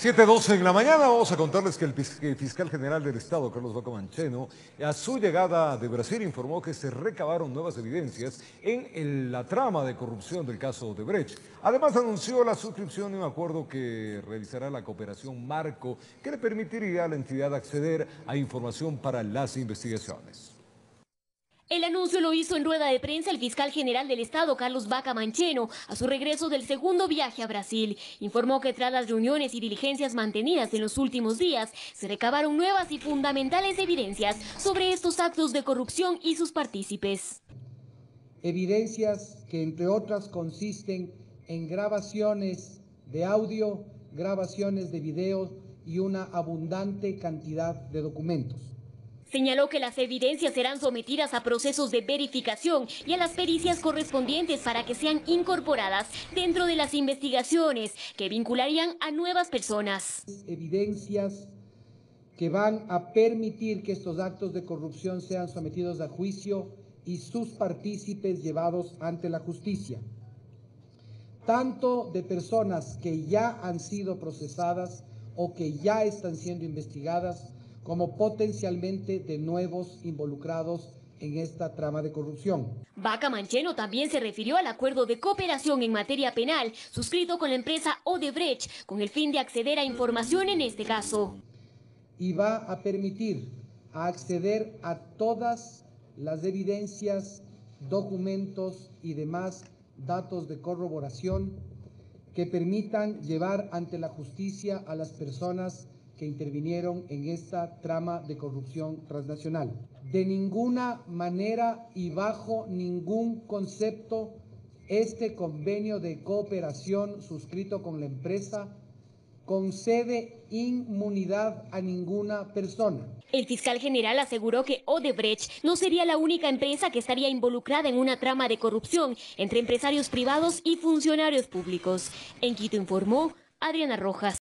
7.12 en la mañana vamos a contarles que el fiscal general del Estado, Carlos Vaca Mancheno, a su llegada de Brasil informó que se recabaron nuevas evidencias en la trama de corrupción del caso de Brecht. Además anunció la suscripción de un acuerdo que realizará la cooperación marco que le permitiría a la entidad acceder a información para las investigaciones. El anuncio lo hizo en rueda de prensa el fiscal general del Estado, Carlos Vaca Mancheno, a su regreso del segundo viaje a Brasil. Informó que tras las reuniones y diligencias mantenidas en los últimos días, se recabaron nuevas y fundamentales evidencias sobre estos actos de corrupción y sus partícipes. Evidencias que, entre otras, consisten en grabaciones de audio, grabaciones de video y una abundante cantidad de documentos. Señaló que las evidencias serán sometidas a procesos de verificación y a las pericias correspondientes para que sean incorporadas dentro de las investigaciones que vincularían a nuevas personas. Evidencias que van a permitir que estos actos de corrupción sean sometidos a juicio y sus partícipes llevados ante la justicia, tanto de personas que ya han sido procesadas o que ya están siendo investigadas, como potencialmente de nuevos involucrados en esta trama de corrupción. Vaca Mancheno también se refirió al acuerdo de cooperación en materia penal suscrito con la empresa Odebrecht con el fin de acceder a información en este caso. Y va a permitir acceder a todas las evidencias, documentos y demás datos de corroboración que permitan llevar ante la justicia a las personas que intervinieron en esta trama de corrupción transnacional. De ninguna manera y bajo ningún concepto, este convenio de cooperación suscrito con la empresa concede inmunidad a ninguna persona. El fiscal general aseguró que Odebrecht no sería la única empresa que estaría involucrada en una trama de corrupción entre empresarios privados y funcionarios públicos. En Quito informó Adriana Rojas.